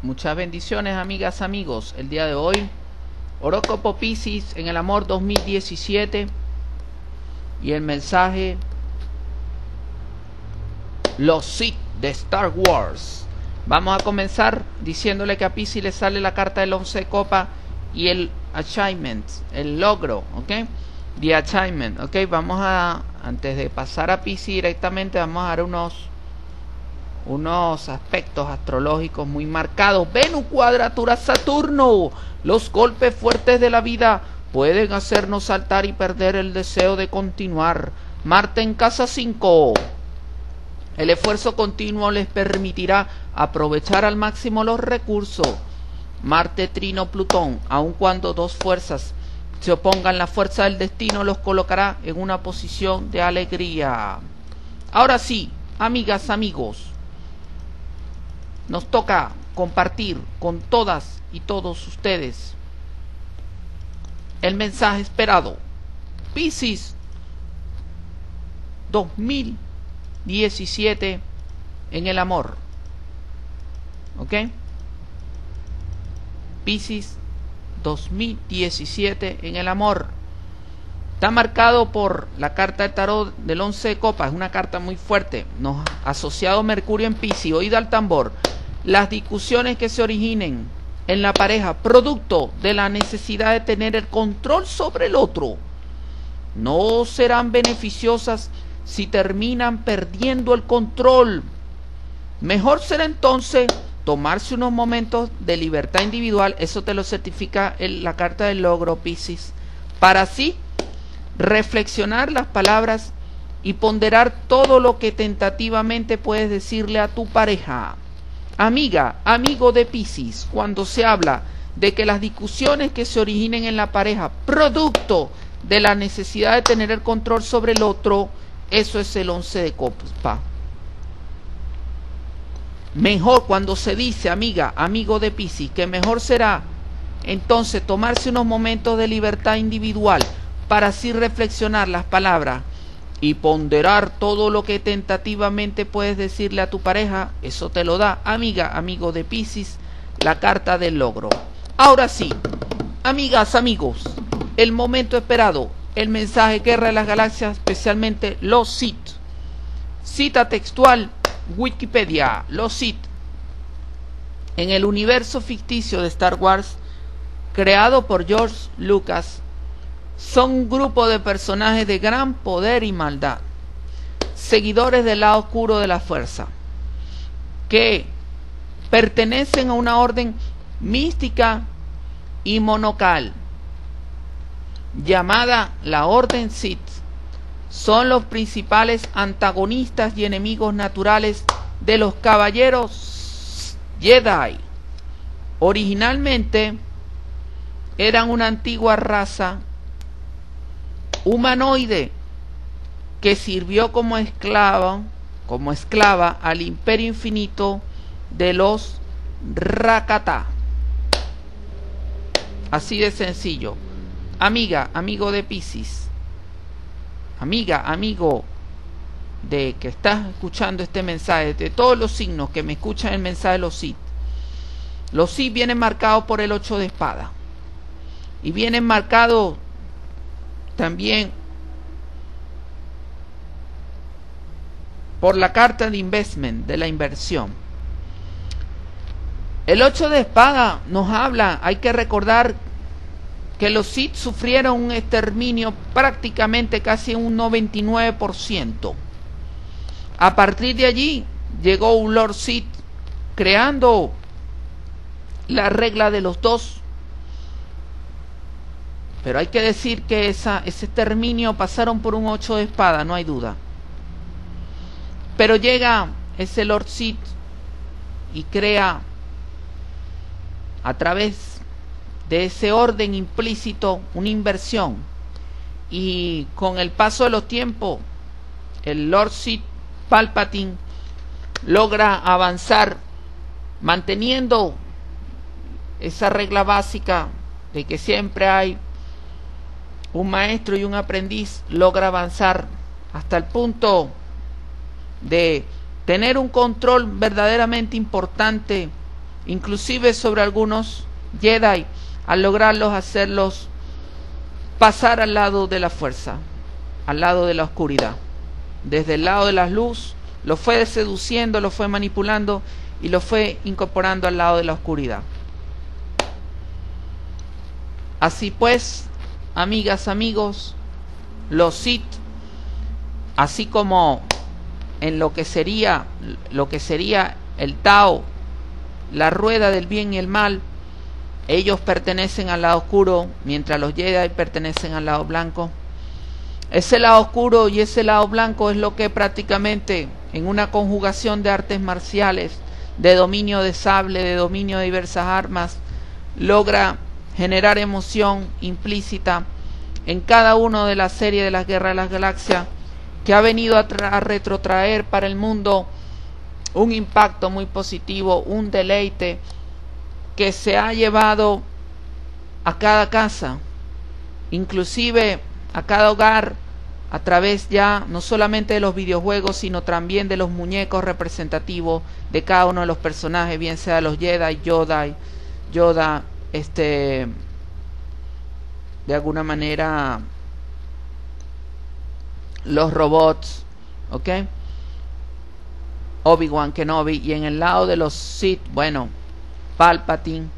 Muchas bendiciones, amigas, amigos. El día de hoy, Horóscopo Pisces en el amor 2017 y el mensaje Los Sith de Star Wars. Vamos a comenzar diciéndole que a Pisces le sale la carta del 11 de copa y el achievement, el logro, ¿ok? The achievement, ¿ok? Vamos a, antes de pasar a Pisces directamente, vamos a dar unos unos aspectos astrológicos muy marcados. Venus cuadratura Saturno. Los golpes fuertes de la vida pueden hacernos saltar y perder el deseo de continuar. Marte en casa 5. El esfuerzo continuo les permitirá aprovechar al máximo los recursos. Marte trino Plutón, aun cuando dos fuerzas se opongan, la fuerza del destino los colocará en una posición de alegría. Ahora sí, amigas, amigos, nos toca compartir con todas y todos ustedes el mensaje esperado. Piscis 2017 en el amor. ¿Ok? Piscis 2017 en el amor. Está marcado por la carta de tarot del 11 de copas, es una carta muy fuerte. Nos asociado Mercurio en Piscis, oída al tambor las discusiones que se originen en la pareja producto de la necesidad de tener el control sobre el otro no serán beneficiosas si terminan perdiendo el control. Mejor será entonces tomarse unos momentos de libertad individual, eso te lo certifica la carta del logro Piscis, para así reflexionar las palabras y ponderar todo lo que tentativamente puedes decirle a tu pareja. Amiga, amigo de Piscis, cuando se habla de que las discusiones que se originen en la pareja, producto de la necesidad de tener el control sobre el otro, eso es el once de copa. Mejor cuando se dice, amiga, amigo de Piscis, que mejor será entonces tomarse unos momentos de libertad individual para así reflexionar las palabras y ponderar todo lo que tentativamente puedes decirle a tu pareja, eso te lo da, amiga, amigo de Pisces, la carta del logro. Ahora sí, amigas, amigos, el momento esperado, el mensaje Guerra de las Galaxias, especialmente los Sith. Cita textual, Wikipedia, los Sith. En el universo ficticio de Star Wars, creado por George Lucas, son un grupo de personajes de gran poder y maldad, seguidores del lado oscuro de la fuerza, que pertenecen a una orden mística y monocal llamada la Orden Sith. Son los principales antagonistas y enemigos naturales de los caballeros Jedi. Originalmente eran una antigua raza humanoide que sirvió como esclava, como esclava al imperio infinito de los Rakata. Así de sencillo. Amiga, amigo de Pisces. Amiga, amigo de que estás escuchando este mensaje, de todos los signos que me escuchan el mensaje de los Sith. Los Sith vienen marcados por el 8 de espada. Y vienen marcados también por la carta de investment, de la inversión. El 8 de espada nos habla, hay que recordar que los Sith sufrieron un exterminio prácticamente casi un 99%. A partir de allí llegó un Lord Sith creando la regla de los dos pero hay que decir que ese exterminio pasaron por un ocho de espada, no hay duda. Pero llega ese Lord Sith y crea a través de ese orden implícito una inversión. Y con el paso de los tiempos, el Lord Sith Palpatine logra avanzar manteniendo esa regla básica de que siempre hay un maestro y un aprendiz logra avanzar hasta el punto de tener un control verdaderamente importante inclusive sobre algunos Jedi, al lograrlos hacerlos pasar al lado de la fuerza, al lado de la oscuridad. Desde el lado de la luz, lo fue seduciendo, lo fue manipulando y lo fue incorporando al lado de la oscuridad. Así pues, amigas, amigos, los Sith, así como en lo que sería lo que sería el Tao, la rueda del bien y el mal, ellos pertenecen al lado oscuro, mientras los Jedi pertenecen al lado blanco. Ese lado oscuro y ese lado blanco es lo que prácticamente en una conjugación de artes marciales, de dominio de sable, de dominio de diversas armas, logra generar emoción implícita en cada uno de la serie de las guerras de las galaxias que ha venido a, a retrotraer para el mundo un impacto muy positivo, un deleite que se ha llevado a cada casa, inclusive a cada hogar, a través ya no solamente de los videojuegos, sino también de los muñecos representativos de cada uno de los personajes, bien sea los Jedi, Yoda, Yoda, este, de alguna manera los robots, ¿ok? Obi-Wan Kenobi y en el lado de los Sith, bueno, Palpatine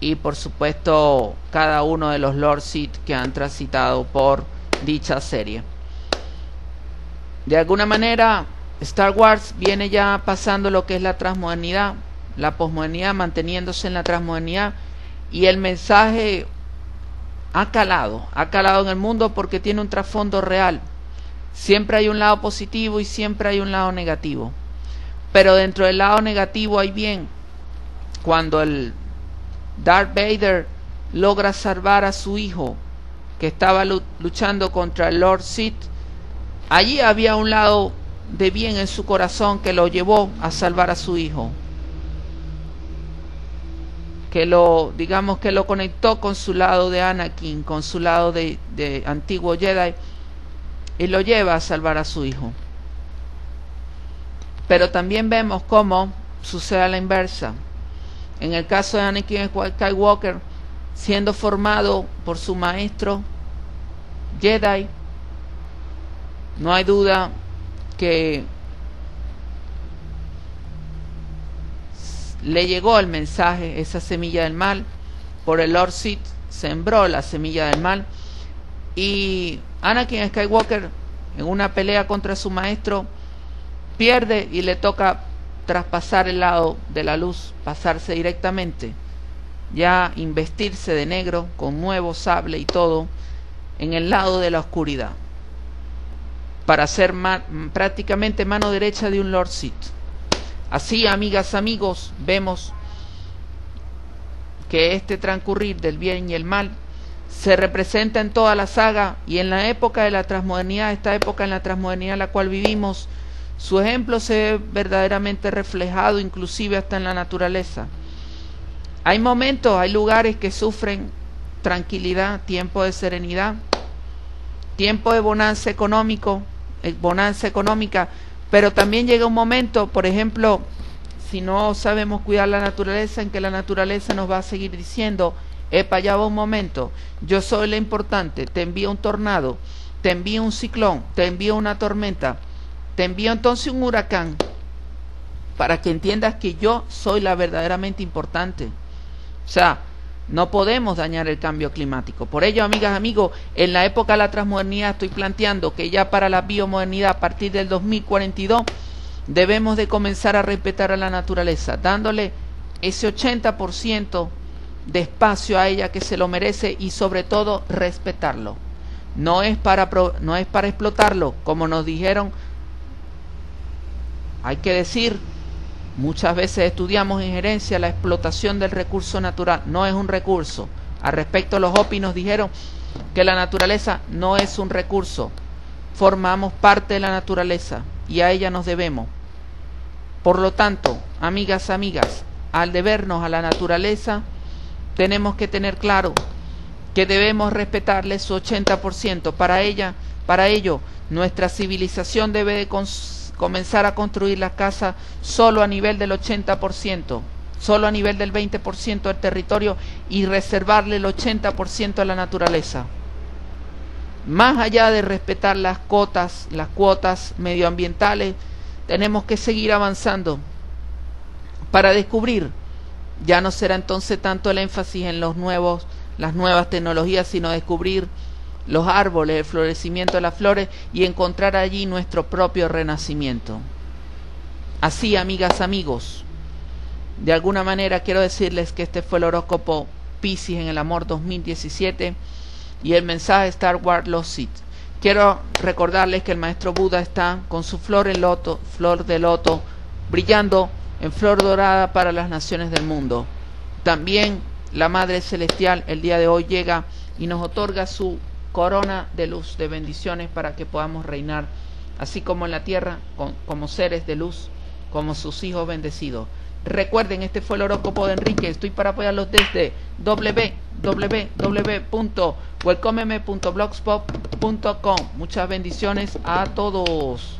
y por supuesto cada uno de los Lord Sith que han transitado por dicha serie. De alguna manera, Star Wars viene ya pasando lo que es la transmodernidad, la posmodernidad, manteniéndose en la transmodernidad y el mensaje ha calado, ha calado en el mundo porque tiene un trasfondo real. Siempre hay un lado positivo y siempre hay un lado negativo. Pero dentro del lado negativo hay bien. Cuando el Darth Vader logra salvar a su hijo que estaba luchando contra el Lord Sith, allí había un lado de bien en su corazón que lo llevó a salvar a su hijo. Que lo, digamos que lo conectó con su lado de Anakin, con su lado de, de antiguo Jedi, y lo lleva a salvar a su hijo. Pero también vemos cómo sucede a la inversa. En el caso de Anakin Skywalker, siendo formado por su maestro Jedi, no hay duda que le llegó el mensaje, esa semilla del mal, por el Lord Sith sembró la semilla del mal y Anakin Skywalker en una pelea contra su maestro pierde y le toca traspasar el lado de la luz, pasarse directamente, ya investirse de negro con nuevo sable y todo en el lado de la oscuridad, para ser prácticamente mano derecha de un Lord Sith. Así, amigas, amigos, vemos que este transcurrir del bien y el mal se representa en toda la saga y en la época de la transmodernidad, esta época en la transmodernidad en la cual vivimos, su ejemplo se ve verdaderamente reflejado inclusive hasta en la naturaleza. Hay momentos, hay lugares que sufren tranquilidad, tiempo de serenidad, tiempo de bonanza económico, eh, bonanza económica, pero también llega un momento, por ejemplo, si no sabemos cuidar la naturaleza, en que la naturaleza nos va a seguir diciendo, epa, ya va un momento, yo soy la importante, te envío un tornado, te envío un ciclón, te envío una tormenta, te envío entonces un huracán para que entiendas que yo soy la verdaderamente importante. O sea, no podemos dañar el cambio climático. Por ello, amigas, amigos, en la época de la transmodernidad estoy planteando que ya para la biomodernidad a partir del 2042 debemos de comenzar a respetar a la naturaleza, dándole ese 80% de espacio a ella que se lo merece y sobre todo respetarlo. No es para, no es para explotarlo, como nos dijeron hay que decir, muchas veces estudiamos en gerencia la explotación del recurso natural, no es un recurso. Al respecto, los Hopi nos dijeron que la naturaleza no es un recurso, formamos parte de la naturaleza y a ella nos debemos. Por lo tanto, amigas, amigas, al debernos a la naturaleza, tenemos que tener claro que debemos respetarle su 80%. Para ella, para ello, nuestra civilización debe de comenzar a construir la casa solo a nivel del 80%. solo a nivel del 20% del territorio y reservarle el 80% a la naturaleza. Más allá de respetar las cotas, las cuotas medioambientales, tenemos que seguir avanzando para descubrir. Ya no será entonces tanto el énfasis en los nuevos, las nuevas tecnologías, sino descubrir los árboles, el florecimiento de las flores y encontrar allí nuestro propio renacimiento. Así, amigas, amigos, de alguna manera quiero decirles que este fue el horóscopo Pisces en el amor 2017 y el mensaje Star Wars Los Sith. Quiero recordarles que el maestro Buda está con su flor, el loto, flor de loto, brillando en flor dorada para las naciones del mundo. También la Madre Celestial el día de hoy llega y nos otorga su corona de luz, de bendiciones para que podamos reinar, así como en la tierra, como seres de luz, como sus hijos bendecidos. Recuerden, este fue el horóscopo de Enrique. Estoy para apoyarlos desde www.welcomeme.blogspot.com. Muchas bendiciones a todos.